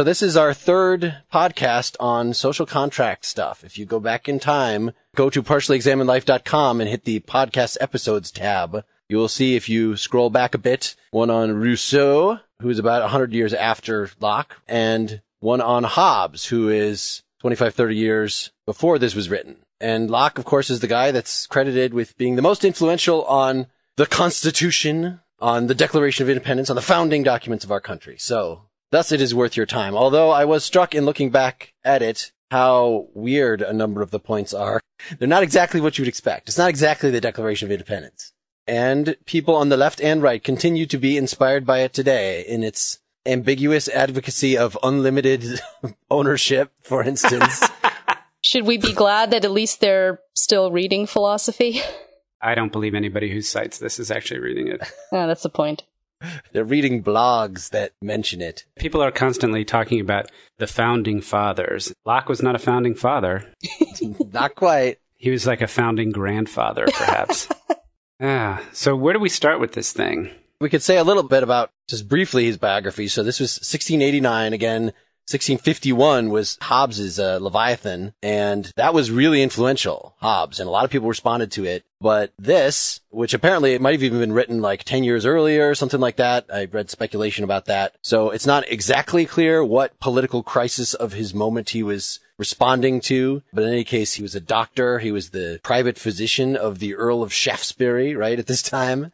So this is our third podcast on social contract stuff. If you go back in time, go to partiallyexaminedlife.com and hit the podcast episodes tab. You will see if you scroll back a bit, one on Rousseau, who's about 100 years after Locke, and one on Hobbes, who is 25, 30 years before this was written. And Locke, of course, is the guy that's credited with being the most influential on the Constitution, on the Declaration of Independence, on the founding documents of our country. So thus it is worth your time. Although I was struck in looking back at it how weird a number of the points are. They're not exactly what you would expect. It's not exactly the Declaration of Independence. And people on the left and right continue to be inspired by it today in its ambiguous advocacy of unlimited ownership, for instance. Should we be glad that at least they're still reading philosophy? I don't believe anybody who cites this is actually reading it. Oh, that's the point. They're reading blogs that mention it. People are constantly talking about the founding fathers. Locke was not a founding father. not quite. He was like a founding grandfather, perhaps. ah, so where do we start with this thing? We could say a little bit about just briefly his biography. So this was 1689 again. 1651 was Hobbes's uh, Leviathan, and that was really influential, Hobbes, and a lot of people responded to it. But this, which apparently it might have even been written like 10 years earlier, something like that. I read speculation about that. So it's not exactly clear what political crisis of his moment he was responding to. But in any case, he was a doctor. He was the private physician of the Earl of Shaftesbury, right, at this time.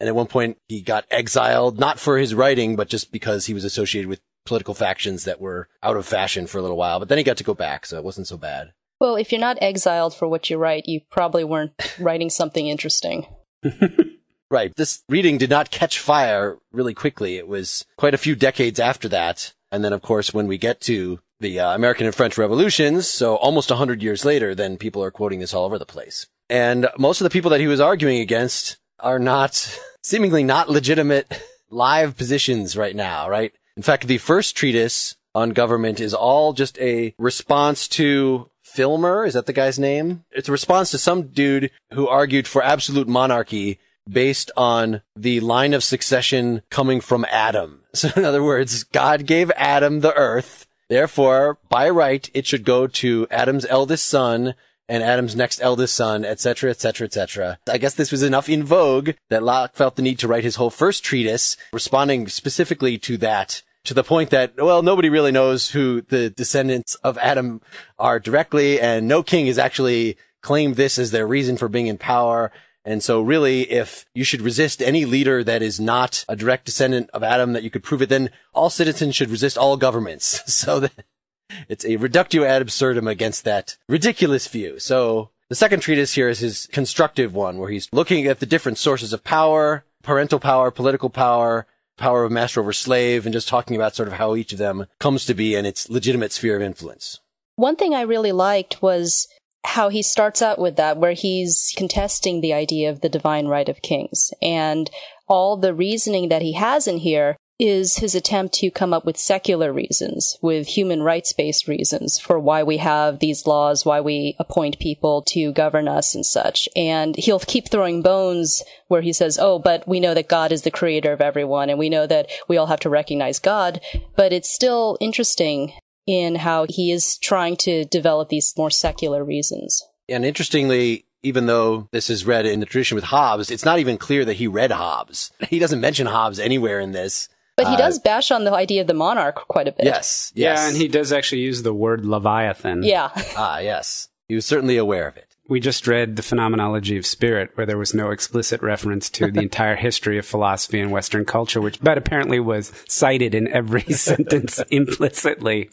And at one point he got exiled, not for his writing, but just because he was associated with political factions that were out of fashion for a little while, but then he got to go back, so it wasn't so bad. Well, if you're not exiled for what you write, you probably weren't writing something interesting. right. This reading did not catch fire really quickly. It was quite a few decades after that. And then, of course, when we get to the uh, American and French revolutions, so almost a hundred years later, then people are quoting this all over the place. And most of the people that he was arguing against are not, seemingly not legitimate live positions right now, right? In fact, the first treatise on government is all just a response to Filmer. Is that the guy's name? It's a response to some dude who argued for absolute monarchy based on the line of succession coming from Adam. So in other words, God gave Adam the earth. Therefore, by right, it should go to Adam's eldest son and Adam's next eldest son, etc., etc., etc. I guess this was enough in vogue that Locke felt the need to write his whole first treatise, responding specifically to that to the point that, well, nobody really knows who the descendants of Adam are directly, and no king has actually claimed this as their reason for being in power. And so really, if you should resist any leader that is not a direct descendant of Adam that you could prove it, then all citizens should resist all governments. So that it's a reductio ad absurdum against that ridiculous view. So the second treatise here is his constructive one where he's looking at the different sources of power, parental power, political power, power of master over slave and just talking about sort of how each of them comes to be and its legitimate sphere of influence. One thing I really liked was how he starts out with that, where he's contesting the idea of the divine right of kings. And all the reasoning that he has in here is his attempt to come up with secular reasons, with human rights based reasons for why we have these laws, why we appoint people to govern us and such. And he'll keep throwing bones where he says, Oh, but we know that God is the creator of everyone and we know that we all have to recognize God. But it's still interesting in how he is trying to develop these more secular reasons. And interestingly, even though this is read in the tradition with Hobbes, it's not even clear that he read Hobbes. He doesn't mention Hobbes anywhere in this. But he does uh, bash on the idea of the monarch quite a bit. Yes, yes. Yeah, and he does actually use the word Leviathan. Yeah. ah, yes. He was certainly aware of it. We just read The Phenomenology of Spirit, where there was no explicit reference to the entire history of philosophy and Western culture, which, but apparently was cited in every sentence implicitly.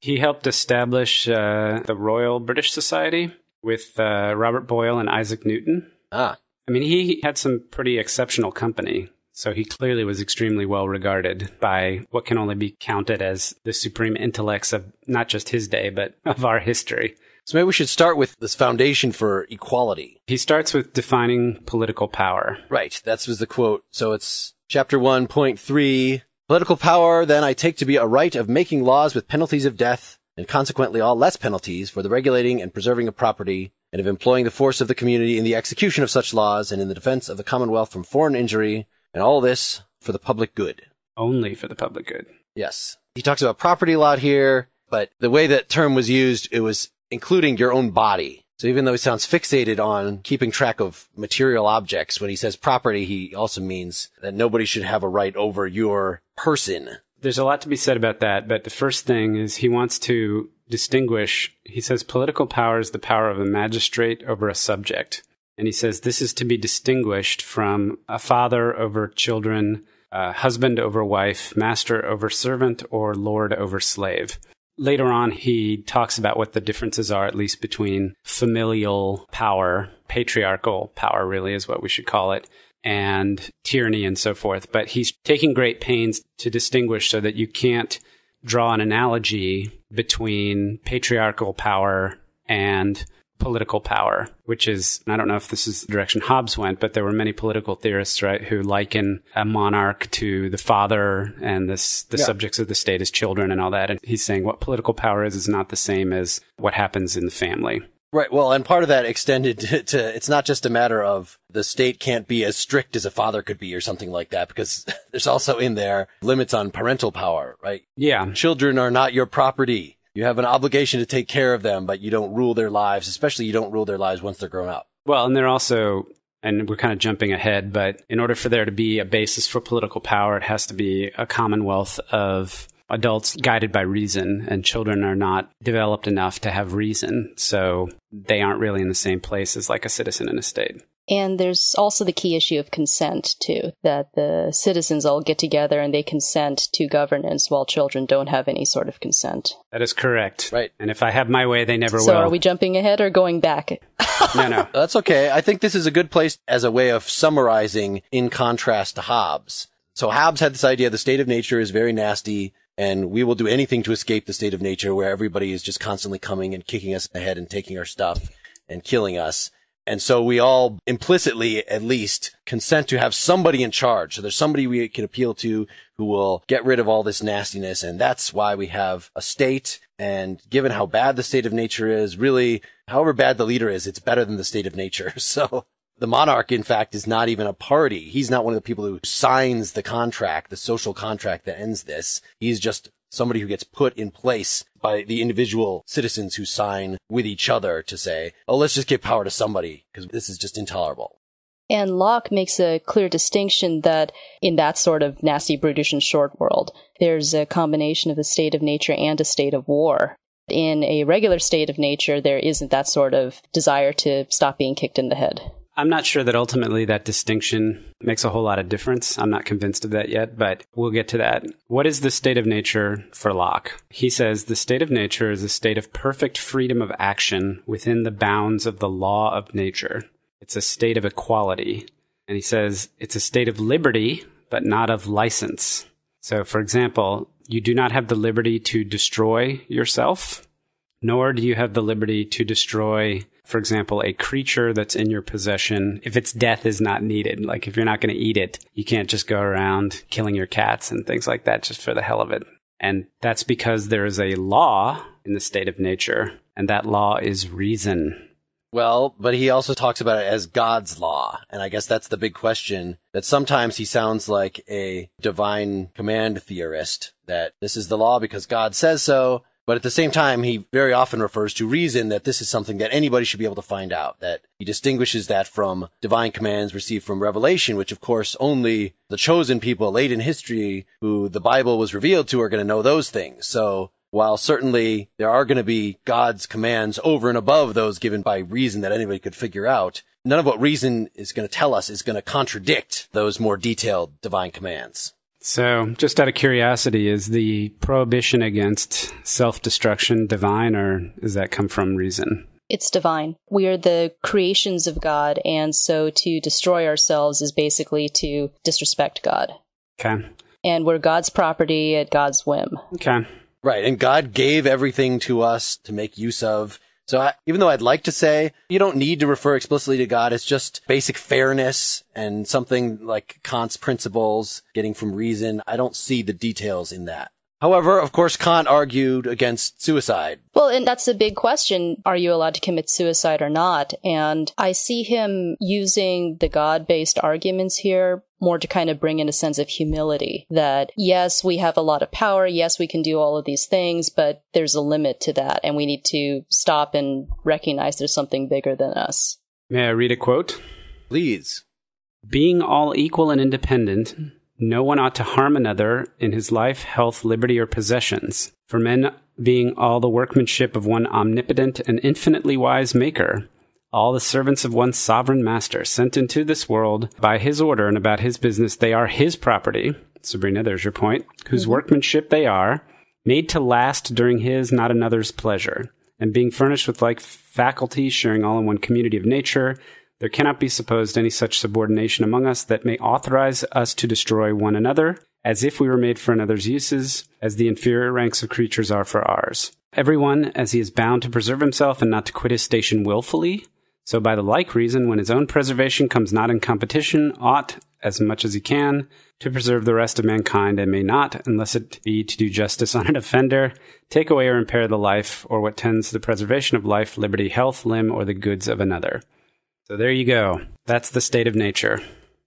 He helped establish uh, the Royal British Society with uh, Robert Boyle and Isaac Newton. Ah. I mean, he had some pretty exceptional company. So he clearly was extremely well regarded by what can only be counted as the supreme intellects of not just his day, but of our history. So maybe we should start with this foundation for equality. He starts with defining political power. Right. That was the quote. So it's chapter 1.3. Political power, then I take to be a right of making laws with penalties of death, and consequently all less penalties for the regulating and preserving of property, and of employing the force of the community in the execution of such laws and in the defense of the commonwealth from foreign injury, and all this for the public good. Only for the public good. Yes. He talks about property a lot here, but the way that term was used, it was including your own body. So even though he sounds fixated on keeping track of material objects, when he says property, he also means that nobody should have a right over your person. There's a lot to be said about that, but the first thing is he wants to distinguish. He says political power is the power of a magistrate over a subject. And he says this is to be distinguished from a father over children, a husband over wife, master over servant, or lord over slave. Later on, he talks about what the differences are, at least between familial power, patriarchal power, really is what we should call it, and tyranny and so forth. But he's taking great pains to distinguish so that you can't draw an analogy between patriarchal power and political power, which is, I don't know if this is the direction Hobbes went, but there were many political theorists, right, who liken a monarch to the father and this, the yeah. subjects of the state as children and all that. And he's saying what political power is is not the same as what happens in the family. Right. Well, and part of that extended to, to, it's not just a matter of the state can't be as strict as a father could be or something like that, because there's also in there limits on parental power, right? Yeah. Children are not your property. You have an obligation to take care of them, but you don't rule their lives, especially you don't rule their lives once they're grown up. Well, and they're also, and we're kind of jumping ahead, but in order for there to be a basis for political power, it has to be a commonwealth of adults guided by reason, and children are not developed enough to have reason. So they aren't really in the same place as like a citizen in a state. And there's also the key issue of consent, too, that the citizens all get together and they consent to governance while children don't have any sort of consent. That is correct. Right. And if I have my way, they never so will. So are we jumping ahead or going back? no, no. That's okay. I think this is a good place as a way of summarizing in contrast to Hobbes. So Hobbes had this idea the state of nature is very nasty and we will do anything to escape the state of nature where everybody is just constantly coming and kicking us in the head and taking our stuff and killing us. And so we all implicitly, at least, consent to have somebody in charge. So there's somebody we can appeal to who will get rid of all this nastiness. And that's why we have a state. And given how bad the state of nature is, really, however bad the leader is, it's better than the state of nature. So the monarch, in fact, is not even a party. He's not one of the people who signs the contract, the social contract that ends this. He's just somebody who gets put in place by the individual citizens who sign with each other to say, oh, let's just give power to somebody because this is just intolerable. And Locke makes a clear distinction that in that sort of nasty, brutish, and short world, there's a combination of a state of nature and a state of war. In a regular state of nature, there isn't that sort of desire to stop being kicked in the head. I'm not sure that ultimately that distinction makes a whole lot of difference. I'm not convinced of that yet, but we'll get to that. What is the state of nature for Locke? He says the state of nature is a state of perfect freedom of action within the bounds of the law of nature. It's a state of equality. And he says it's a state of liberty, but not of license. So, for example, you do not have the liberty to destroy yourself, nor do you have the liberty to destroy for example, a creature that's in your possession, if its death is not needed, like if you're not going to eat it, you can't just go around killing your cats and things like that just for the hell of it. And that's because there is a law in the state of nature, and that law is reason. Well, but he also talks about it as God's law. And I guess that's the big question that sometimes he sounds like a divine command theorist that this is the law because God says so. But at the same time, he very often refers to reason that this is something that anybody should be able to find out, that he distinguishes that from divine commands received from revelation, which of course only the chosen people late in history who the Bible was revealed to are going to know those things. So while certainly there are going to be God's commands over and above those given by reason that anybody could figure out, none of what reason is going to tell us is going to contradict those more detailed divine commands. So, just out of curiosity, is the prohibition against self destruction divine, or does that come from reason? It's divine. We are the creations of God, and so to destroy ourselves is basically to disrespect God. Okay. And we're God's property at God's whim. Okay. Right. And God gave everything to us to make use of. So I, even though I'd like to say you don't need to refer explicitly to God, it's just basic fairness and something like Kant's principles getting from reason. I don't see the details in that. However, of course, Kant argued against suicide. Well, and that's a big question. Are you allowed to commit suicide or not? And I see him using the God based arguments here more to kind of bring in a sense of humility that yes, we have a lot of power. Yes, we can do all of these things, but there's a limit to that. And we need to stop and recognize there's something bigger than us. May I read a quote? Please. Being all equal and independent, no one ought to harm another in his life, health, liberty, or possessions. For men being all the workmanship of one omnipotent and infinitely wise Maker, all the servants of one sovereign master, sent into this world by his order and about his business, they are his property. Sabrina, there's your point. Whose mm-hmm. workmanship they are, made to last during his, not another's pleasure. And being furnished with like faculties, sharing all in one community of nature, there cannot be supposed any such subordination among us that may authorize us to destroy one another, as if we were made for another's uses, as the inferior ranks of creatures are for ours. Everyone, as he is bound to preserve himself and not to quit his station wilfully, so by the like reason, when his own preservation comes not in competition, ought, as much as he can, to preserve the rest of mankind, and may not, unless it be to do justice on an offender, take away or impair the life, or what tends to the preservation of life, liberty, health, limb, or the goods of another. So there you go. That's the state of nature.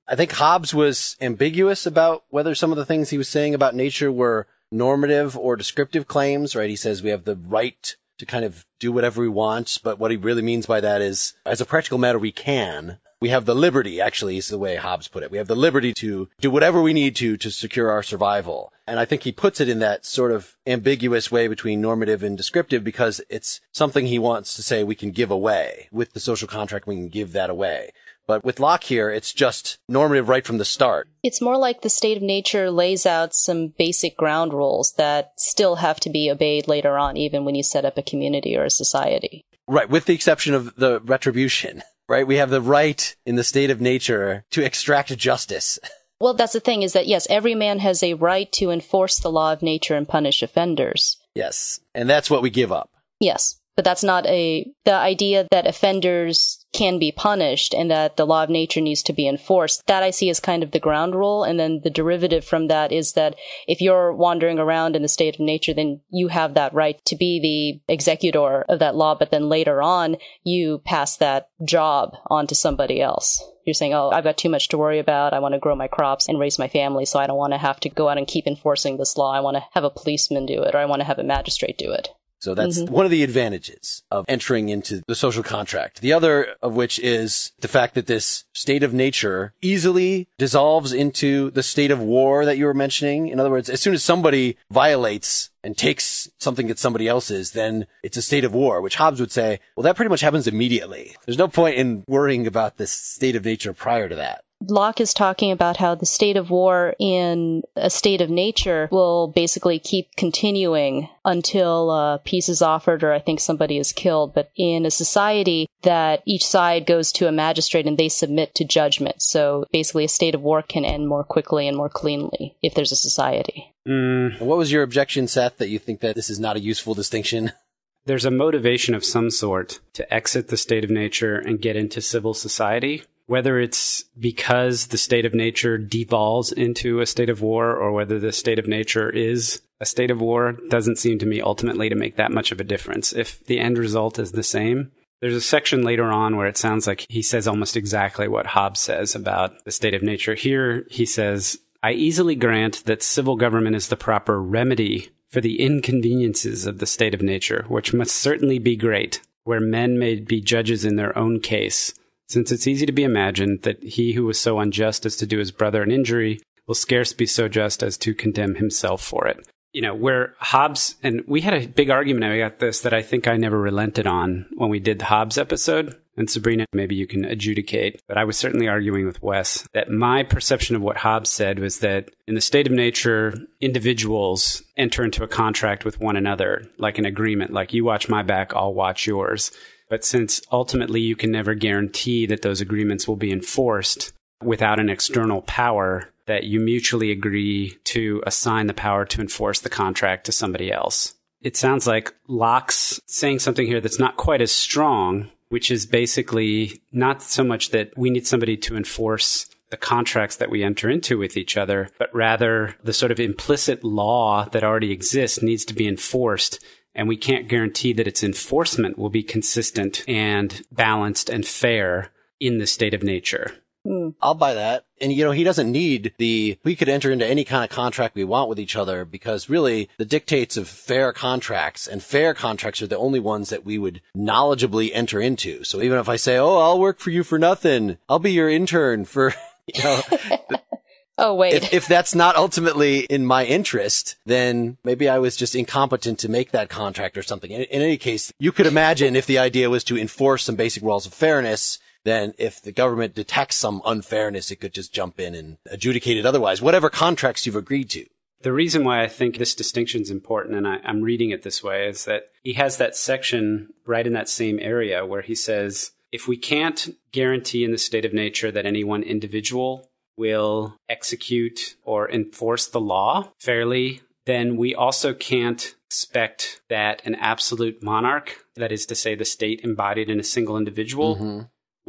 I think Hobbes was ambiguous about whether some of the things he was saying about nature were normative or descriptive claims, right? He says we have the right to kind of do whatever we want, but what he really means by that is, as a practical matter, we can. We have the liberty, actually, is the way Hobbes put it. We have the liberty to do whatever we need to to secure our survival. And I think he puts it in that sort of ambiguous way between normative and descriptive because it's something he wants to say we can give away. With the social contract, we can give that away. But with Locke here, it's just normative right from the start. It's more like the state of nature lays out some basic ground rules that still have to be obeyed later on, even when you set up a community or a society. Right, with the exception of the retribution, right? We have the right in the state of nature to extract justice. Well, that's the thing is that yes, every man has a right to enforce the law of nature and punish offenders. Yes. And that's what we give up. Yes. But that's not a, the idea that offenders can be punished and that the law of nature needs to be enforced. That I see as kind of the ground rule. And then the derivative from that is that if you're wandering around in the state of nature, then you have that right to be the executor of that law. But then later on, you pass that job on to somebody else. You're saying, oh, I've got too much to worry about. I want to grow my crops and raise my family, so I don't want to have to go out and keep enforcing this law. I want to have a policeman do it, or I want to have a magistrate do it. So that's mm-hmm. one of the advantages of entering into the social contract. The other of which is the fact that this state of nature easily dissolves into the state of war that you were mentioning. In other words, as soon as somebody violates and takes something that somebody else's, then it's a state of war, which Hobbes would say, well, that pretty much happens immediately. There's no point in worrying about this state of nature prior to that. Locke is talking about how the state of war in a state of nature will basically keep continuing until uh, peace is offered or I think somebody is killed. But in a society that each side goes to a magistrate and they submit to judgment. So basically a state of war can end more quickly and more cleanly if there's a society. Mm. What was your objection, Seth, that you think that this is not a useful distinction? There's a motivation of some sort to exit the state of nature and get into civil society whether it's because the state of nature devolves into a state of war or whether the state of nature is a state of war doesn't seem to me ultimately to make that much of a difference. If the end result is the same, there's a section later on where it sounds like he says almost exactly what Hobbes says about the state of nature. Here he says, I easily grant that civil government is the proper remedy for the inconveniences of the state of nature, which must certainly be great, where men may be judges in their own case since it's easy to be imagined that he who was so unjust as to do his brother an injury will scarce be so just as to condemn himself for it. You know, where Hobbes, and we had a big argument about this that I think I never relented on when we did the Hobbes episode. And Sabrina, maybe you can adjudicate, but I was certainly arguing with Wes that my perception of what Hobbes said was that in the state of nature, individuals enter into a contract with one another, like an agreement, like you watch my back, I'll watch yours. But since ultimately you can never guarantee that those agreements will be enforced without an external power, that you mutually agree to assign the power to enforce the contract to somebody else. It sounds like Locke's saying something here that's not quite as strong, which is basically not so much that we need somebody to enforce the contracts that we enter into with each other, but rather the sort of implicit law that already exists needs to be enforced. And we can't guarantee that its enforcement will be consistent and balanced and fair in the state of nature. Mm. I'll buy that. And you know, he doesn't need the, we could enter into any kind of contract we want with each other because really the dictates of fair contracts and fair contracts are the only ones that we would knowledgeably enter into. So even if I say, Oh, I'll work for you for nothing. I'll be your intern for, you know, Oh, wait. If, if, that's not ultimately in my interest, then maybe I was just incompetent to make that contract or something. In, in, any case, you could imagine if the idea was to enforce some basic rules of fairness, then if the government detects some unfairness, it could just jump in and adjudicate it otherwise, whatever contracts you've agreed to. The reason why I think this distinction is important, and I, am reading it this way, is that he has that section right in that same area where he says, if we can't guarantee in the state of nature that any one individual will execute or enforce the law fairly, then we also can't expect that an absolute monarch, that is to say, the state embodied in a single individual, mm-hmm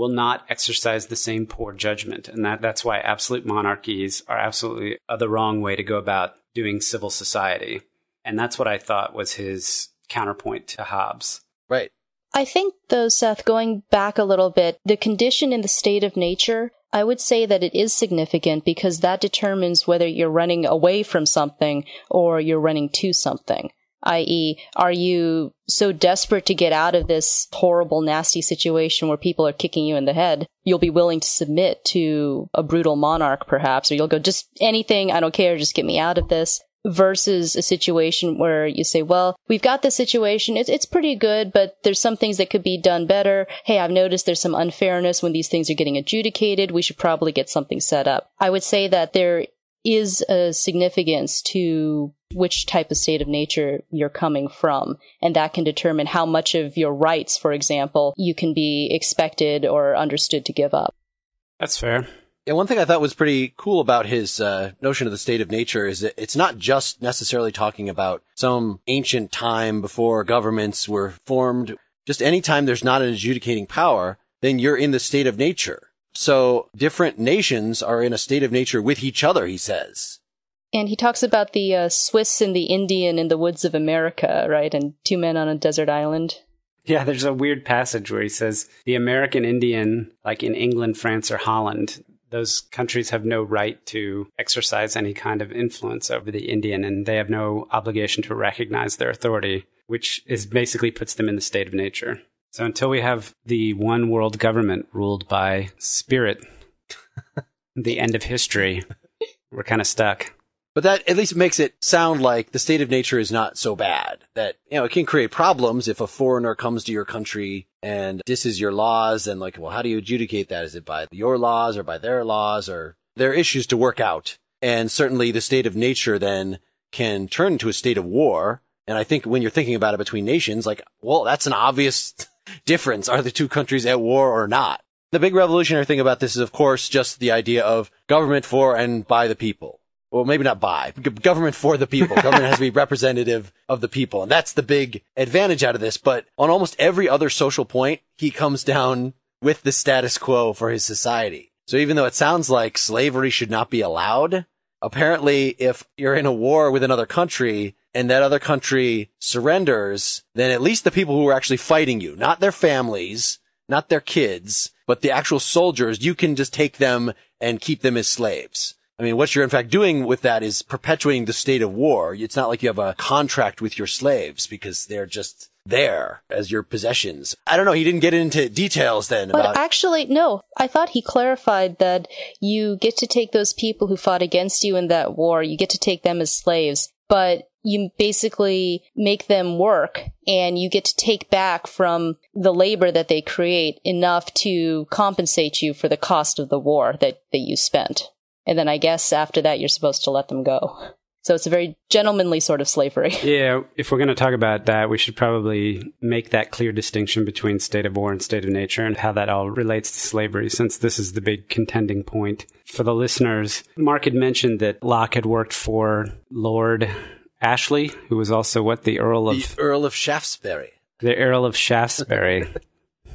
will not exercise the same poor judgment. And that, that's why absolute monarchies are absolutely the wrong way to go about doing civil society. And that's what I thought was his counterpoint to Hobbes. Right. I think, though, Seth, going back a little bit, the condition in the state of nature, I would say that it is significant because that determines whether you're running away from something or you're running to something i.e., are you so desperate to get out of this horrible, nasty situation where people are kicking you in the head, you'll be willing to submit to a brutal monarch, perhaps, or you'll go, just anything, I don't care, just get me out of this. Versus a situation where you say, well, we've got the situation. It's, it's pretty good, but there's some things that could be done better. Hey, I've noticed there's some unfairness when these things are getting adjudicated. We should probably get something set up. I would say that there is a significance to which type of state of nature you're coming from. And that can determine how much of your rights, for example, you can be expected or understood to give up. That's fair. Yeah, one thing I thought was pretty cool about his uh, notion of the state of nature is that it's not just necessarily talking about some ancient time before governments were formed. Just any time there's not an adjudicating power, then you're in the state of nature. So different nations are in a state of nature with each other, he says. And he talks about the uh, Swiss and the Indian in the woods of America, right? And two men on a desert island. Yeah, there's a weird passage where he says the American Indian, like in England, France, or Holland, those countries have no right to exercise any kind of influence over the Indian, and they have no obligation to recognize their authority, which is basically puts them in the state of nature. So until we have the one world government ruled by spirit, the end of history, we're kind of stuck. But that at least makes it sound like the state of nature is not so bad. That, you know, it can create problems if a foreigner comes to your country and disses your laws and like, well, how do you adjudicate that? Is it by your laws or by their laws or there are issues to work out? And certainly the state of nature then can turn into a state of war. And I think when you're thinking about it between nations, like, well, that's an obvious difference? Are the two countries at war or not? The big revolutionary thing about this is, of course, just the idea of government for and by the people. Well, maybe not by government for the people. government has to be representative of the people. And that's the big advantage out of this. But on almost every other social point, he comes down with the status quo for his society. So even though it sounds like slavery should not be allowed, apparently if you're in a war with another country, and that other country surrenders, then at least the people who are actually fighting you, not their families, not their kids, but the actual soldiers, you can just take them and keep them as slaves. I mean, what you're in fact doing with that is perpetuating the state of war. It's not like you have a contract with your slaves because they're just there as your possessions. I don't know. He didn't get into details then. But about- actually, no. I thought he clarified that you get to take those people who fought against you in that war. You get to take them as slaves, but you basically make them work and you get to take back from the labor that they create enough to compensate you for the cost of the war that, that you spent. And then I guess after that, you're supposed to let them go. So it's a very gentlemanly sort of slavery. Yeah, if we're going to talk about that, we should probably make that clear distinction between state of war and state of nature and how that all relates to slavery, since this is the big contending point. For the listeners, Mark had mentioned that Locke had worked for Lord Ashley, who was also what the Earl of the Earl of Shaftesbury, the Earl of Shaftesbury,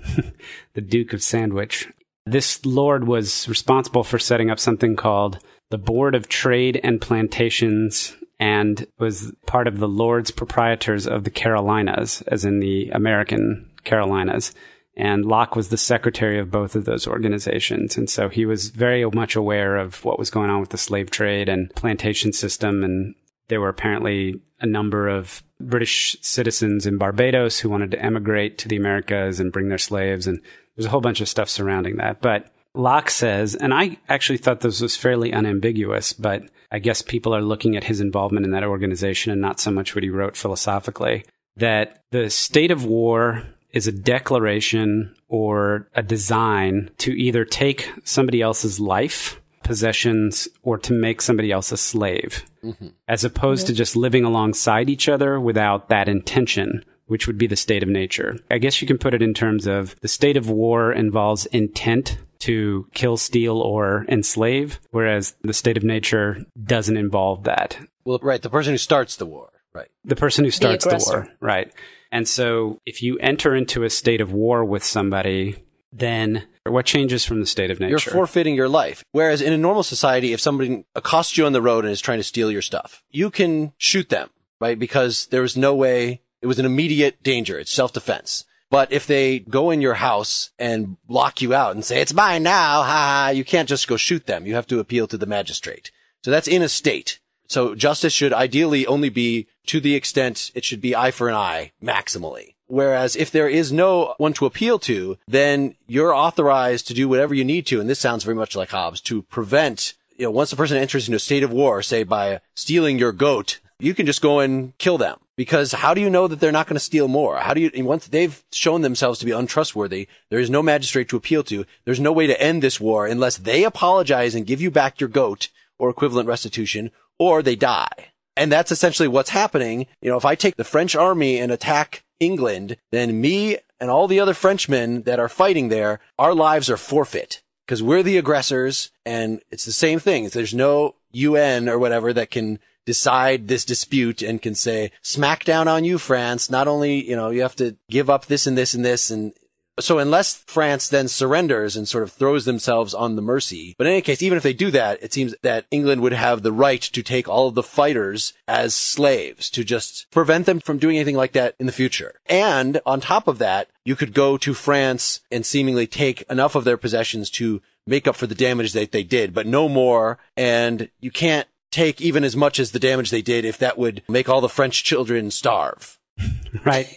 the Duke of Sandwich. This lord was responsible for setting up something called the Board of Trade and Plantations and was part of the Lords Proprietors of the Carolinas, as in the American Carolinas. And Locke was the secretary of both of those organizations. And so he was very much aware of what was going on with the slave trade and plantation system. And there were apparently a number of British citizens in Barbados who wanted to emigrate to the Americas and bring their slaves. And there's a whole bunch of stuff surrounding that. But Locke says, and I actually thought this was fairly unambiguous, but I guess people are looking at his involvement in that organization and not so much what he wrote philosophically, that the state of war is a declaration or a design to either take somebody else's life, possessions, or to make somebody else a slave, mm-hmm. as opposed yeah. to just living alongside each other without that intention which would be the state of nature. I guess you can put it in terms of the state of war involves intent to kill, steal, or enslave, whereas the state of nature doesn't involve that. Well, right. The person who starts the war, right. The person who starts the, the war, right. And so if you enter into a state of war with somebody, then what changes from the state of nature? You're forfeiting your life. Whereas in a normal society, if somebody accosts you on the road and is trying to steal your stuff, you can shoot them, right? Because there is no way it was an immediate danger. It's self-defense. But if they go in your house and lock you out and say, it's mine now, ha ha, you can't just go shoot them. You have to appeal to the magistrate. So that's in a state. So justice should ideally only be to the extent it should be eye for an eye, maximally. Whereas if there is no one to appeal to, then you're authorized to do whatever you need to. And this sounds very much like Hobbes to prevent, you know, once a person enters into a state of war, say by stealing your goat, you can just go and kill them because how do you know that they're not going to steal more? How do you, once they've shown themselves to be untrustworthy, there is no magistrate to appeal to. There's no way to end this war unless they apologize and give you back your goat or equivalent restitution or they die. And that's essentially what's happening. You know, if I take the French army and attack England, then me and all the other Frenchmen that are fighting there, our lives are forfeit because we're the aggressors and it's the same thing. There's no UN or whatever that can decide this dispute and can say, smack down on you, France. Not only, you know, you have to give up this and this and this. And so unless France then surrenders and sort of throws themselves on the mercy, but in any case, even if they do that, it seems that England would have the right to take all of the fighters as slaves to just prevent them from doing anything like that in the future. And on top of that, you could go to France and seemingly take enough of their possessions to make up for the damage that they did, but no more. And you can't take even as much as the damage they did if that would make all the French children starve. Right.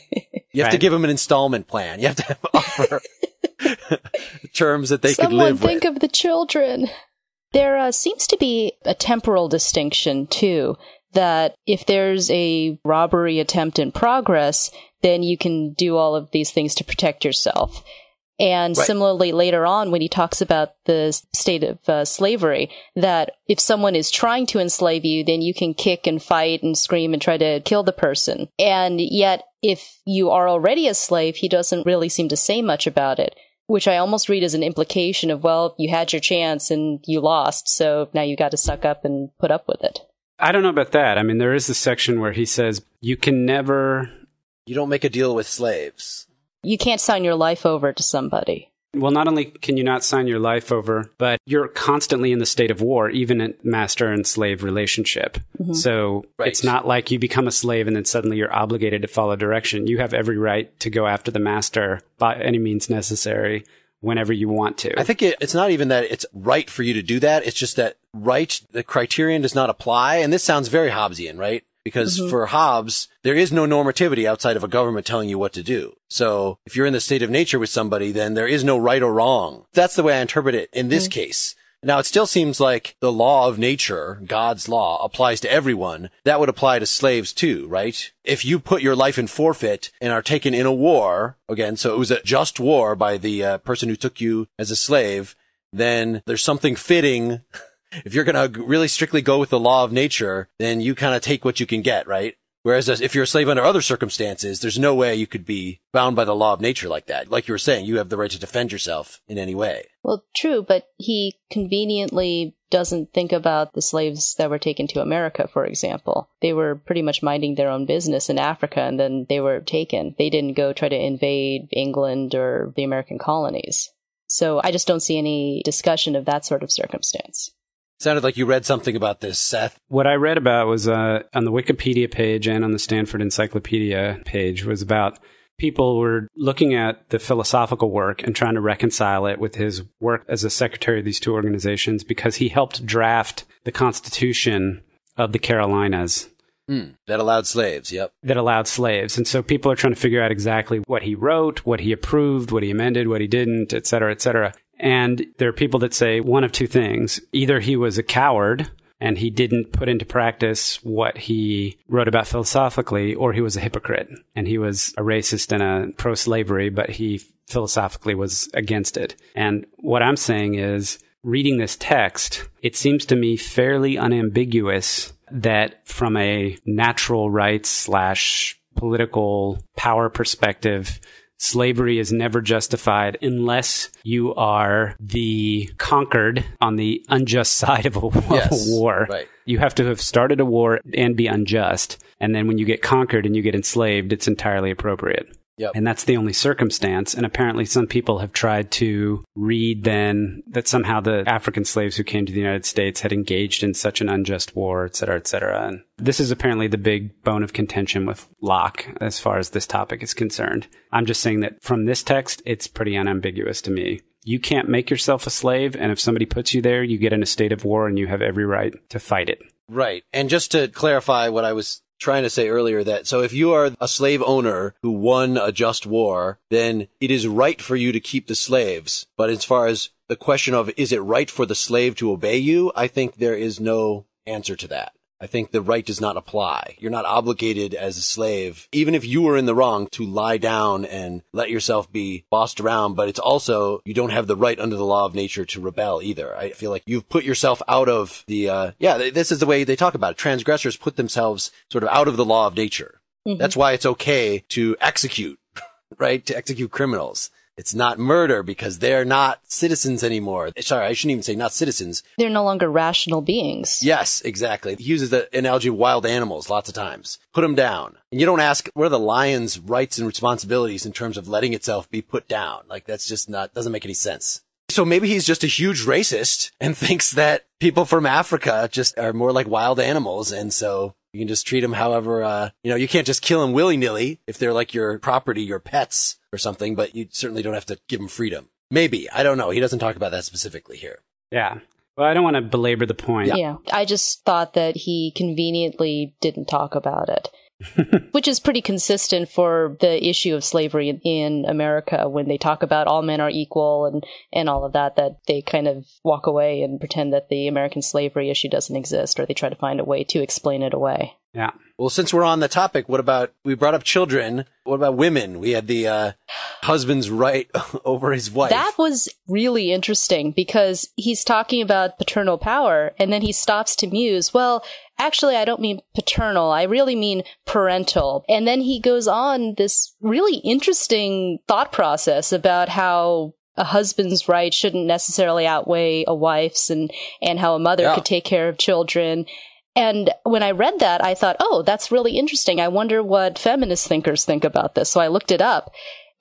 You have right. to give them an installment plan. You have to offer terms that they Someone could live think with. of the children. There uh, seems to be a temporal distinction too. That if there's a robbery attempt in progress, then you can do all of these things to protect yourself. And right. similarly, later on, when he talks about the state of uh, slavery, that if someone is trying to enslave you, then you can kick and fight and scream and try to kill the person. And yet, if you are already a slave, he doesn't really seem to say much about it, which I almost read as an implication of, well, you had your chance and you lost, so now you got to suck up and put up with it. I don't know about that. I mean, there is a section where he says, you can never. You don't make a deal with slaves. You can't sign your life over to somebody. Well, not only can you not sign your life over, but you're constantly in the state of war, even in master and slave relationship. Mm-hmm. So right. it's not like you become a slave and then suddenly you're obligated to follow direction. You have every right to go after the master by any means necessary whenever you want to. I think it, it's not even that it's right for you to do that. It's just that right, the criterion does not apply. And this sounds very Hobbesian, right? Because mm-hmm. for Hobbes, there is no normativity outside of a government telling you what to do. So if you're in the state of nature with somebody, then there is no right or wrong. That's the way I interpret it in this mm-hmm. case. Now, it still seems like the law of nature, God's law, applies to everyone. That would apply to slaves too, right? If you put your life in forfeit and are taken in a war, again, so it was a just war by the uh, person who took you as a slave, then there's something fitting if you're going to really strictly go with the law of nature, then you kind of take what you can get, right? Whereas if you're a slave under other circumstances, there's no way you could be bound by the law of nature like that. Like you were saying, you have the right to defend yourself in any way. Well, true, but he conveniently doesn't think about the slaves that were taken to America, for example. They were pretty much minding their own business in Africa and then they were taken. They didn't go try to invade England or the American colonies. So I just don't see any discussion of that sort of circumstance. Sounded like you read something about this, Seth. What I read about was uh, on the Wikipedia page and on the Stanford Encyclopedia page was about people were looking at the philosophical work and trying to reconcile it with his work as a secretary of these two organizations because he helped draft the Constitution of the Carolinas. Mm, that allowed slaves, yep. That allowed slaves. And so people are trying to figure out exactly what he wrote, what he approved, what he amended, what he didn't, et cetera, et cetera. And there are people that say one of two things. Either he was a coward and he didn't put into practice what he wrote about philosophically, or he was a hypocrite and he was a racist and a pro slavery, but he philosophically was against it. And what I'm saying is, reading this text, it seems to me fairly unambiguous that from a natural rights slash political power perspective, slavery is never justified unless you are the conquered on the unjust side of a, yes, war. Right. You have to have started a war and be unjust. And then when you get conquered and you get enslaved, it's entirely appropriate. Yep. And that's the only circumstance. And apparently some people have tried to read then that somehow the African slaves who came to the United States had engaged in such an unjust war, et cetera, et cetera. And this is apparently the big bone of contention with Locke as far as this topic is concerned. I'm just saying that from this text, it's pretty unambiguous to me. You can't make yourself a slave. And if somebody puts you there, you get in a state of war and you have every right to fight it. Right. And just to clarify what I was trying to say earlier that so if you are a slave owner who won a just war, then it is right for you to keep the slaves. But as far as the question of is it right for the slave to obey you, I think there is no answer to that. I think the right does not apply. You're not obligated as a slave, even if you were in the wrong, to lie down and let yourself be bossed around. But it's also, you don't have the right under the law of nature to rebel either. I feel like you've put yourself out of the, uh, yeah, this is the way they talk about it. Transgressors put themselves sort of out of the law of nature. Mm-hmm. That's why it's okay to execute, right? To execute criminals. It's not murder because they're not citizens anymore. Sorry, I shouldn't even say not citizens. They're no longer rational beings. Yes, exactly. He uses the analogy of wild animals lots of times. Put them down. And you don't ask, what are the lion's rights and responsibilities in terms of letting itself be put down? Like that's just not, doesn't make any sense. So maybe he's just a huge racist and thinks that people from Africa just are more like wild animals. And so you can just treat them however, uh, you know, you can't just kill them willy nilly if they're like your property, your pets or something, but you certainly don't have to give them freedom. Maybe. I don't know. He doesn't talk about that specifically here. Yeah. Well, I don't want to belabor the point. Yeah. yeah. I just thought that he conveniently didn't talk about it. which is pretty consistent for the issue of slavery in, in, America when they talk about all men are equal and, and all of that, that they kind of walk away and pretend that the American slavery issue doesn't exist or they try to find a way to explain it away. Yeah. Well, since we're on the topic, what about we brought up children? What about women? We had the uh, husband's right over his wife. That was really interesting because he's talking about paternal power and then he stops to muse, well, actually, I don't mean paternal. I really mean parental. And then he goes on this really interesting thought process about how a husband's right shouldn't necessarily outweigh a wife's and, and how a mother yeah. could take care of children. And when I read that, I thought, oh, that's really interesting. I wonder what feminist thinkers think about this. So I looked it up.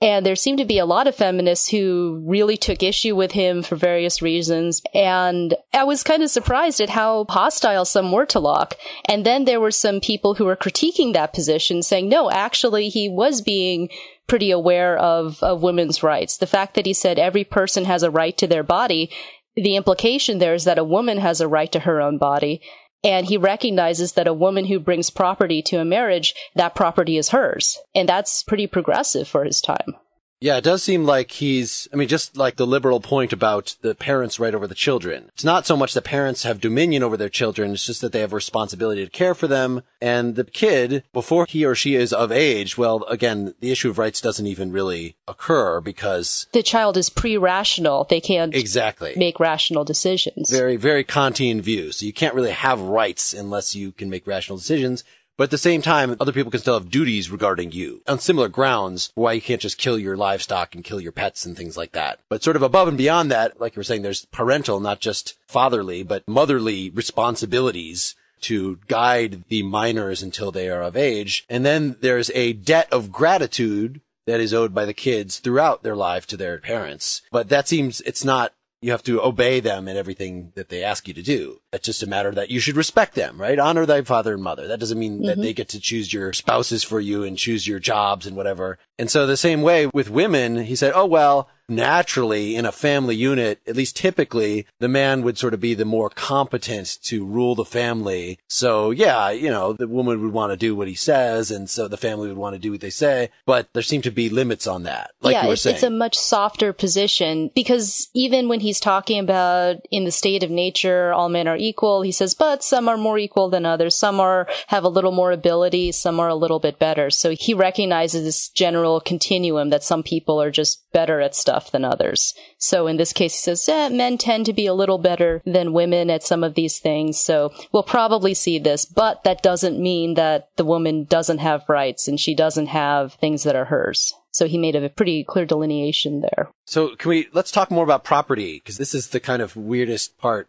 And there seemed to be a lot of feminists who really took issue with him for various reasons. And I was kind of surprised at how hostile some were to Locke. And then there were some people who were critiquing that position saying, no, actually he was being pretty aware of, of women's rights. The fact that he said every person has a right to their body, the implication there is that a woman has a right to her own body. And he recognizes that a woman who brings property to a marriage, that property is hers. And that's pretty progressive for his time. Yeah, it does seem like he's, I mean, just like the liberal point about the parents' right over the children. It's not so much that parents have dominion over their children, it's just that they have responsibility to care for them. And the kid, before he or she is of age, well, again, the issue of rights doesn't even really occur because the child is pre-rational. They can't exactly make rational decisions. Very, very Kantian view. So you can't really have rights unless you can make rational decisions. But at the same time, other people can still have duties regarding you on similar grounds why you can't just kill your livestock and kill your pets and things like that. But sort of above and beyond that, like you were saying, there's parental, not just fatherly, but motherly responsibilities to guide the minors until they are of age. And then there's a debt of gratitude that is owed by the kids throughout their life to their parents. But that seems, it's not you have to obey them in everything that they ask you to do. It's just a matter that you should respect them, right? Honor thy father and mother. That doesn't mean mm-hmm. that they get to choose your spouses for you and choose your jobs and whatever. And so the same way with women, he said, oh, well, naturally in a family unit, at least typically, the man would sort of be the more competent to rule the family. So yeah, you know, the woman would want to do what he says. And so the family would want to do what they say, but there seem to be limits on that. Like yeah, it's, it's, a much softer position because even when he's talking about in the state of nature, all men are equal, he says, but some are more equal than others. Some are, have a little more ability. Some are a little bit better. So he recognizes this general continuum that some people are just better at stuff than others. So in this case, he says, eh, men tend to be a little better than women at some of these things. So we'll probably see this, but that doesn't mean that the woman doesn't have rights and she doesn't have things that are hers. So he made a pretty clear delineation there. So can we, let's talk more about property because this is the kind of weirdest part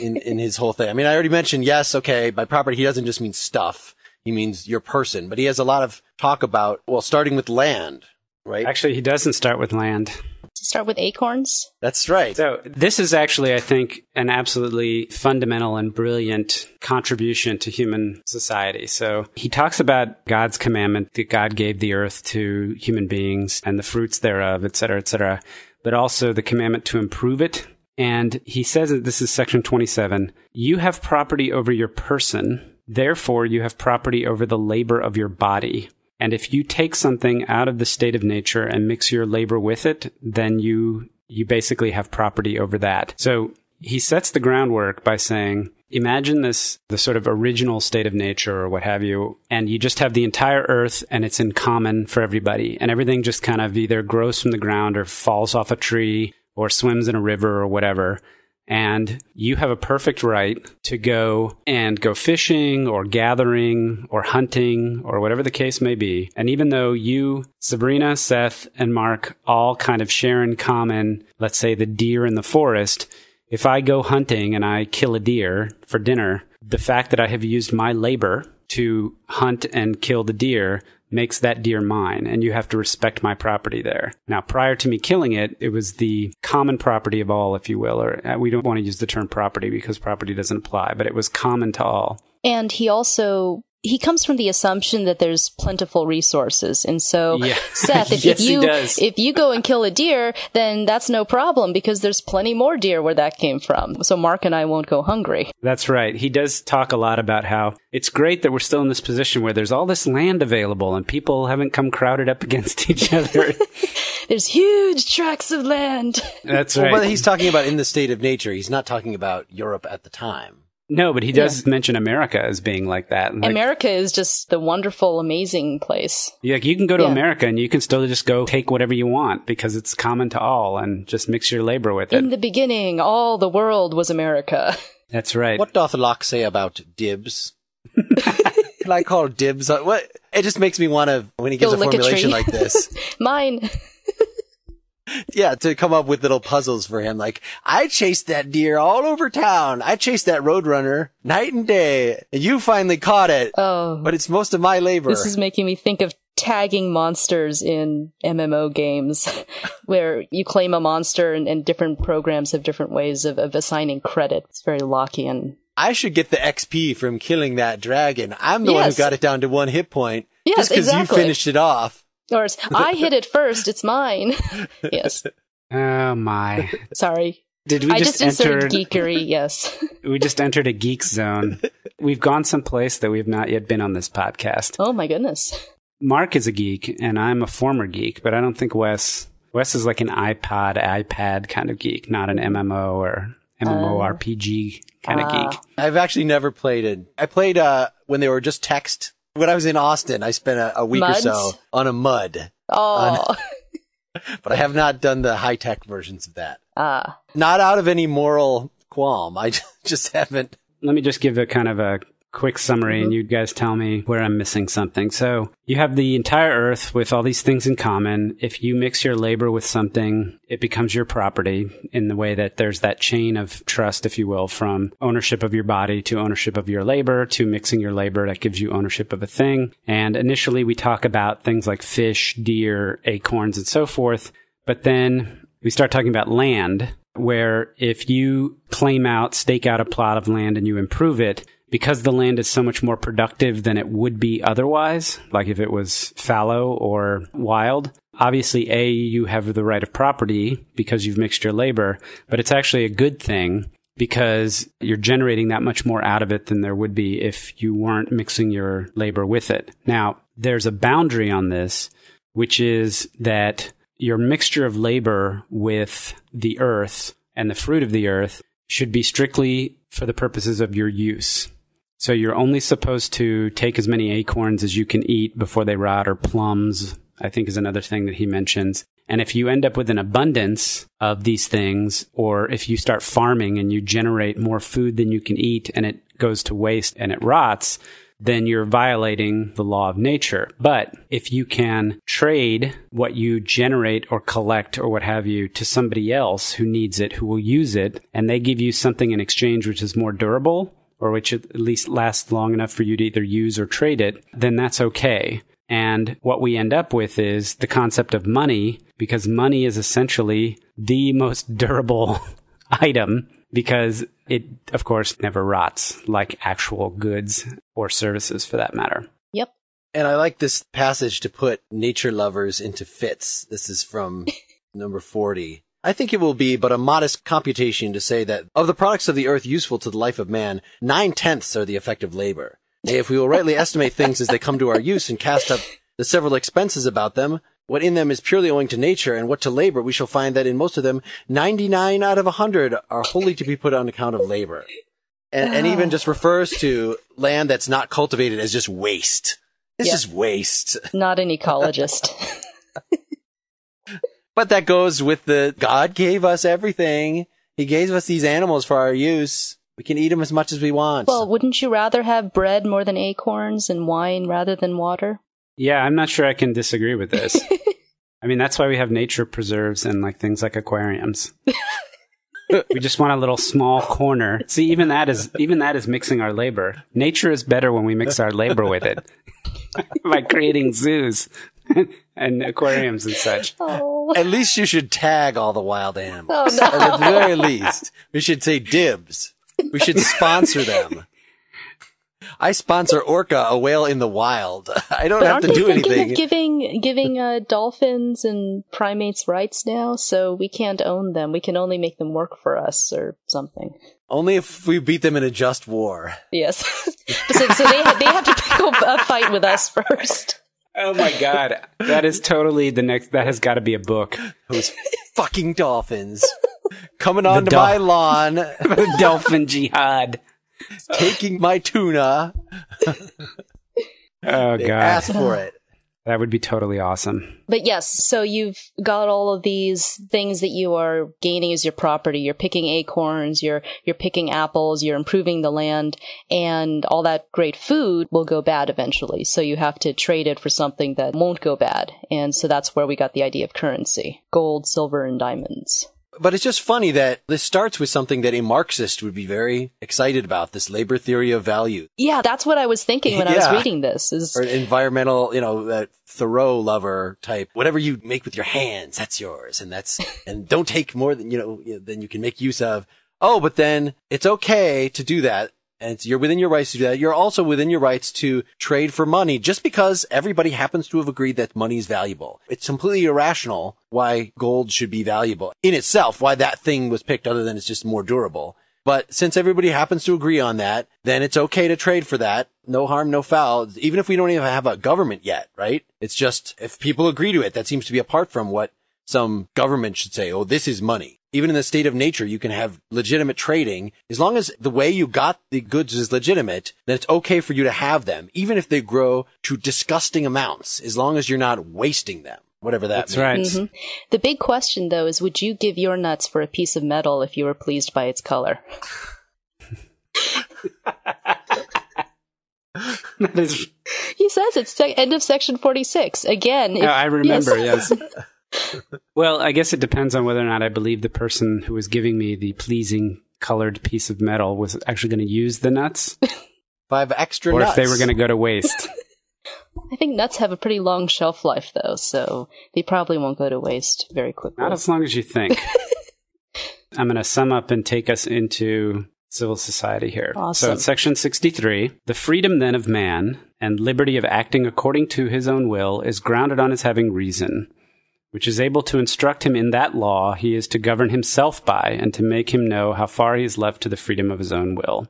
in, in his whole thing. I mean, I already mentioned, yes, okay, by property, he doesn't just mean stuff. He means your person, but he has a lot of talk about, well, starting with land, right? Actually, he doesn't start with land. Start with acorns? That's right. So, this is actually, I think, an absolutely fundamental and brilliant contribution to human society. So, he talks about God's commandment that God gave the earth to human beings and the fruits thereof, et cetera, et cetera, but also the commandment to improve it. And he says that this is section 27 you have property over your person, therefore, you have property over the labor of your body. And if you take something out of the state of nature and mix your labor with it, then you, you basically have property over that. So he sets the groundwork by saying, imagine this, the sort of original state of nature or what have you, and you just have the entire earth and it's in common for everybody. And everything just kind of either grows from the ground or falls off a tree or swims in a river or whatever and you have a perfect right to go and go fishing or gathering or hunting or whatever the case may be. And even though you, Sabrina, Seth, and Mark all kind of share in common, let's say the deer in the forest, if I go hunting and I kill a deer for dinner, the fact that I have used my labor to hunt and kill the deer makes that deer mine and you have to respect my property there. Now, prior to me killing it, it was the common property of all, if you will, or uh, we don't want to use the term property because property doesn't apply, but it was common to all. And he also he comes from the assumption that there's plentiful resources. And so, yeah. Seth, if, yes, if you, if you go and kill a deer, then that's no problem because there's plenty more deer where that came from. So Mark and I won't go hungry. That's right. He does talk a lot about how it's great that we're still in this position where there's all this land available and people haven't come crowded up against each other. there's huge tracts of land. That's right. Well, but he's talking about in the state of nature. He's not talking about Europe at the time. No, but he does yeah. mention America as being like that. Like, America is just the wonderful, amazing place. Like you can go to yeah. America and you can still just go take whatever you want because it's common to all and just mix your labor with it. In the beginning, all the world was America. That's right. What doth Locke say about dibs? can I call dibs? What? It just makes me want to when he gives go a formulation a like this. Mine yeah, to come up with little puzzles for him. Like, I chased that deer all over town. I chased that roadrunner night and day. And you finally caught it. Oh. But it's most of my labor. This is making me think of tagging monsters in MMO games where you claim a monster and, and different programs have different ways of, of assigning credit. It's very Lockean. I should get the XP from killing that dragon. I'm the yes. one who got it down to one hit point. Yes, just because exactly. you finished it off. Or I hit it first. It's mine. yes. Oh my. Sorry. Did we I just, just entered geekery? Yes. we just entered a geek zone. We've gone someplace that we've not yet been on this podcast. Oh my goodness. Mark is a geek, and I'm a former geek, but I don't think Wes. Wes is like an iPod, iPad kind of geek, not an MMO or MMORPG kind uh, of geek. I've actually never played it. I played uh, when they were just text when I was in Austin, I spent a, a week Muds? or so on a mud. Oh. On, but I have not done the high tech versions of that. Ah. Not out of any moral qualm. I just haven't. Let me just give a kind of a quick summary and mm-hmm. you guys tell me where I'm missing something. So you have the entire earth with all these things in common. If you mix your labor with something, it becomes your property in the way that there's that chain of trust, if you will, from ownership of your body to ownership of your labor to mixing your labor that gives you ownership of a thing. And initially we talk about things like fish, deer, acorns, and so forth. But then we start talking about land where if you claim out, stake out a plot of land and you improve it, because the land is so much more productive than it would be otherwise, like if it was fallow or wild. Obviously, A, you have the right of property because you've mixed your labor, but it's actually a good thing because you're generating that much more out of it than there would be if you weren't mixing your labor with it. Now, there's a boundary on this, which is that your mixture of labor with the earth and the fruit of the earth should be strictly for the purposes of your use. So you're only supposed to take as many acorns as you can eat before they rot or plums, I think is another thing that he mentions. And if you end up with an abundance of these things, or if you start farming and you generate more food than you can eat and it goes to waste and it rots, then you're violating the law of nature. But if you can trade what you generate or collect or what have you to somebody else who needs it, who will use it, and they give you something in exchange which is more durable, or which at least lasts long enough for you to either use or trade it, then that's okay. And what we end up with is the concept of money, because money is essentially the most durable item because it, of course, never rots like actual goods or services for that matter. Yep. And I like this passage to put nature lovers into fits. This is from number 40. I think it will be but a modest computation to say that of the products of the earth useful to the life of man, nine tenths are the effect of labor. If we will rightly estimate things as they come to our use and cast up the several expenses about them, what in them is purely owing to nature and what to labor, we shall find that in most of them, 99 out of 100 are wholly to be put on account of labor. And, and even oh. just refers to land that's not cultivated as just waste. It's Yep. just waste. Not an ecologist. But that goes with the God gave us everything. He gave us these animals for our use. We can eat them as much as we want. well, wouldn't you rather have bread more than acorns and wine rather than water? Yeah, I'm not sure I can disagree with this. I mean, that's why we have nature preserves and like things like aquariums. we just want a little small corner. See, even that is even that is mixing our labor. Nature is better when we mix our labor with it by creating zoos and aquariums and such. Oh, At least you should tag all the wild animals. oh no. At the very least, we should say dibs. We should sponsor them. I sponsor Orca, a whale in the wild. I don't But have aren't to they do thinking anything. of giving giving uh, dolphins and primates rights now? So we can't own them. We can only make them work for us or something. Only if we beat them in a just war. Yes. so, so they they have to pick up a fight with us first. Oh my god, that is totally the next. That has got to be a book. Those fucking dolphins coming onto dol- my lawn, Dolphin jihad. taking my tuna. Oh They god, asked for it. That would be totally awesome. But yes, so you've got all of these things that you are gaining as your property. You're picking acorns, you're you're picking apples, you're improving the land, and all that great food will go bad eventually. So you have to trade it for something that won't go bad. And so that's where we got the idea of currency. Gold, silver, and diamonds. But it's just funny that this starts with something that a Marxist would be very excited about, this labor theory of value. Yeah, that's what I was thinking when I was reading this. Is Or an environmental, you know, that Thoreau lover type. Whatever you make with your hands, that's yours. And that's, and don't take more than, you know, than you can make use of. Oh, but then it's okay to do that. And you're within your rights to do that. You're also within your rights to trade for money just because everybody happens to have agreed that money is valuable. It's completely irrational why gold should be valuable in itself, why that thing was picked other than it's just more durable. But since everybody happens to agree on that, then it's okay to trade for that. No harm, no foul. Even if we don't even have a government yet, right? It's just if people agree to it, that seems to be apart from what some government should say. Oh, this is money. Even in the state of nature, you can have legitimate trading. As long as the way you got the goods is legitimate, then it's okay for you to have them, even if they grow to disgusting amounts, as long as you're not wasting them, whatever that That's means. right. Mhm. the big question though is would you give your nuts for a piece of metal if you were pleased by its color? that is, He says it's se- end of section 46. Again, if, Oh, I remember, yes. yes. well, I guess it depends on whether or not I believe the person who was giving me the pleasing colored piece of metal was actually going to use the nuts Five extra or nuts. if they were going to go to waste. I think nuts have a pretty long shelf life, though, so they probably won't go to waste very quickly. Not as long as you think. I'm going to sum up and take us into civil society here. So, Awesome. in section 63, the freedom then of man and liberty of acting according to his own will is grounded on his having reason, which is able to instruct him in that law he is to govern himself by and to make him know how far he is left to the freedom of his own will.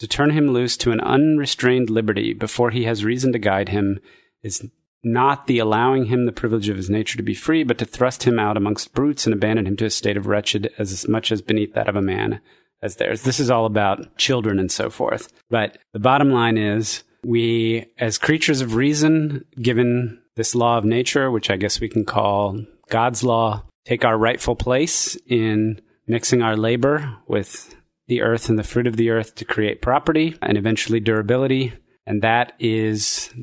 To turn him loose to an unrestrained liberty before he has reason to guide him is not the allowing him the privilege of his nature to be free, but to thrust him out amongst brutes and abandon him to a state of wretched as much as beneath that of a man as theirs. This is all about children and so forth. But the bottom line is we, as creatures of reason, given this law of nature, which I guess we can call God's law, take our rightful place in mixing our labor with the earth and the fruit of the earth to create property and eventually durability. And that is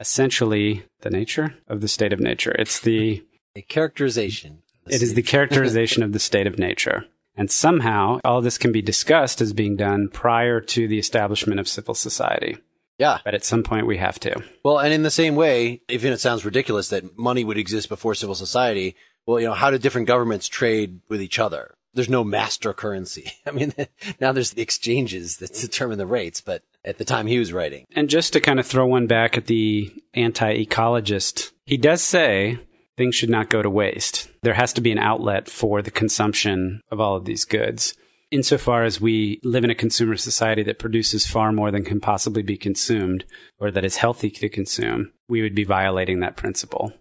essentially the nature of the state of nature. It's the a characterization. it is the characterization of the state of nature. And somehow all this can be discussed as being done prior to the establishment of civil society. Yeah. But at some point we have to. Well, and in the same way, even it sounds ridiculous that money would exist before civil society. Well, you know, how did different governments trade with each other? There's no master currency. I mean, now there's the exchanges that determine the rates, but at the time he was writing. And just to kind of throw one back at the anti ecologist, he does say things should not go to waste. There has to be an outlet for the consumption of all of these goods. Insofar as we live in a consumer society that produces far more than can possibly be consumed or that is healthy to consume, we would be violating that principle.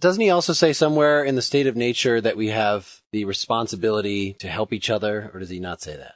Doesn't he also say somewhere in the state of nature that we have the responsibility to help each other, or does he not say that?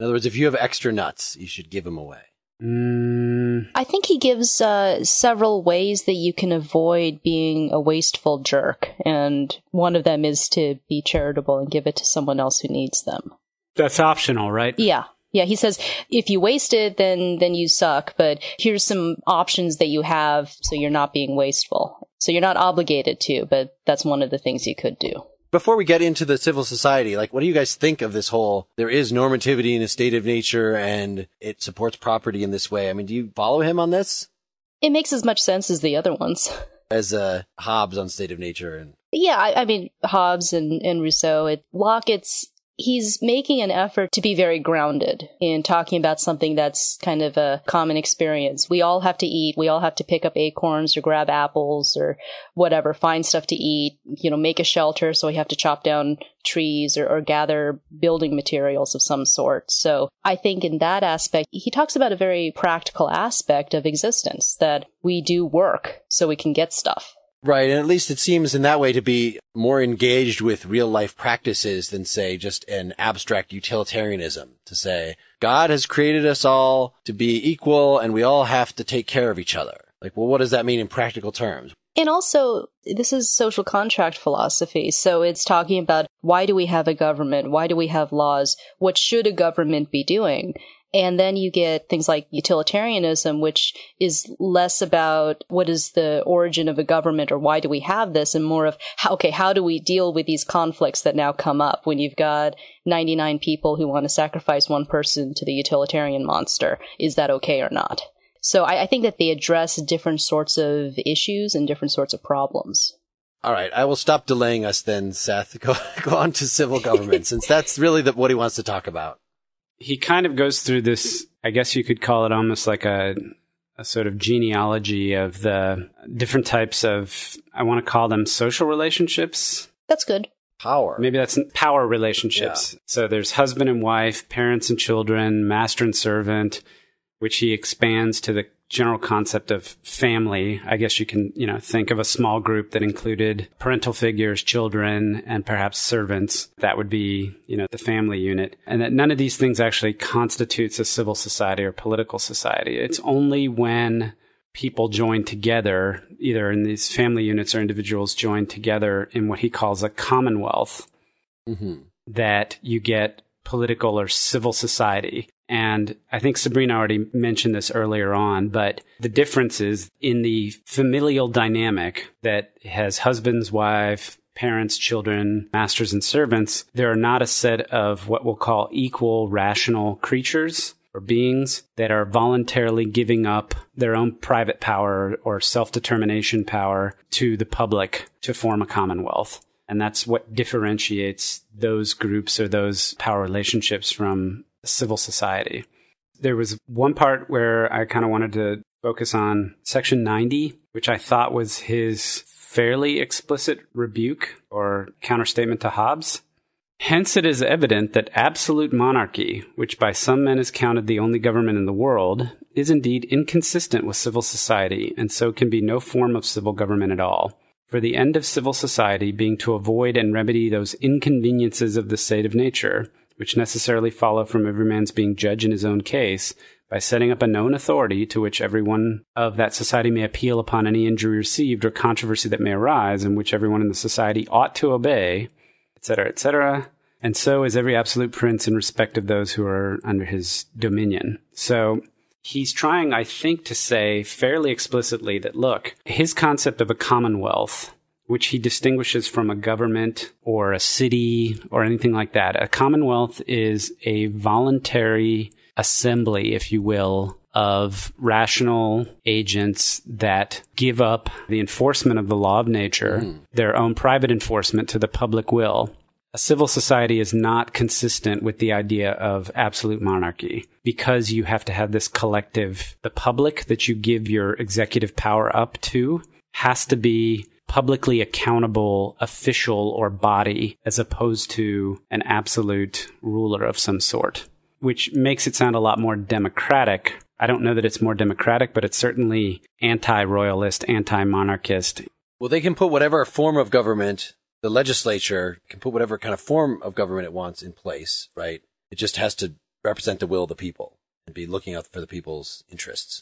In other words, if you have extra nuts, you should give them away. Mm, I think he gives uh, several ways that you can avoid being a wasteful jerk, and one of them is to be charitable and give it to someone else who needs them. That's optional, right? Yeah. Yeah, he says if you waste it, then then you suck. But here's some options that you have, so you're not being wasteful. So you're not obligated to, but that's one of the things you could do. Before we get into the civil society, like, what do you guys think of this whole, there is normativity in a state of nature and it supports property in this way? I mean, do you follow him on this? It makes as much sense as the other ones. As, uh, Hobbes on state of nature and, Yeah, I, I mean Hobbes and, and Rousseau. It, Locke, it's he's making an effort to be very grounded in talking about something that's kind of a common experience. We all have to eat. We all have to pick up acorns or grab apples or whatever, find stuff to eat. You know, make a shelter, so we have to chop down trees or, or gather building materials of some sort. So I think in that aspect, he talks about a very practical aspect of existence that we do work so we can get stuff. Right, and at least it seems in that way to be more engaged with real life practices than say just an abstract utilitarianism to say God has created us all to be equal and we all have to take care of each other. Like, well, what does that mean in practical terms? And also, this is social contract philosophy. So it's talking about why do we have a government? Why do we have laws? What should a government be doing? And then you get things like utilitarianism, which is less about what is the origin of a government or why do we have this and more of, how, okay, how do we deal with these conflicts that now come up when you've got 99 people who want to sacrifice one person to the utilitarian monster? Is that okay or not? So I, I think that they address different sorts of issues and different sorts of problems. All right, I will stop delaying us then, Seth. Go, go on to civil government since that's really the, what he wants to talk about. He kind of goes through this i guess you could call it almost like a, a sort of genealogy of the different types of i want to call them social relationships That's good. Power. maybe that's power relationships so there's husband and wife parents and children master and servant which he expands to the general concept of family. I guess you can, you know, think of a small group that included parental figures, children, and perhaps servants. That would be, you know, the family unit. And that none of these things actually constitutes a civil society or political society. It's only when people join together, either in these family units or individuals join together in what he calls a commonwealth, hmm that you get political or civil society. And I think Sabrina already mentioned this earlier on, but the difference is in the familial dynamic that has husbands, wife, parents, children, masters, and servants. There are not a set of what we'll call equal rational creatures or beings that are voluntarily giving up their own private power or self determination power to the public to form a commonwealth. And that's what differentiates those groups or those power relationships from civil society. There was one part where I kind of wanted to focus on section 90, which I thought was his fairly explicit rebuke or counterstatement to Hobbes. Hence, it is evident that absolute monarchy, which by some men is counted the only government in the world, is indeed inconsistent with civil society, and so can be no form of civil government at all. For the end of civil society being to avoid and remedy those inconveniences of the state of nature, which necessarily follow from every man's being judge in his own case, by setting up a known authority to which everyone of that society may appeal upon any injury received or controversy that may arise, and which everyone in the society ought to obey, etc., etc. And so is every absolute prince in respect of those who are under his dominion. So he's trying, I think, to say fairly explicitly that look, his concept of a commonwealth, which he distinguishes from a government or a city or anything like that, a commonwealth is a voluntary assembly, if you will, of rational agents that give up the enforcement of the law of nature, mm. their own private enforcement to the public will, a civil society is not consistent with the idea of absolute monarchy because you have to have this collective, the public that you give your executive power up to has to be publicly accountable official or body as opposed to an absolute ruler of some sort, which makes it sound a lot more democratic. I don't know that it's more democratic, but it's certainly anti royalist, anti monarchist. Well, they can put whatever form of government the legislature can put whatever kind of form of government it wants in place, right? It just has to represent the will of the people and be looking out for the people's interests.